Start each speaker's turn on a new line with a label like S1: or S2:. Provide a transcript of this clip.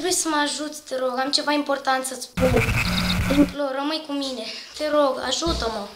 S1: Trebuie să mă ajut, te rog, am ceva important să-ți spun. Rămâi cu mine. Te rog, ajută-mă.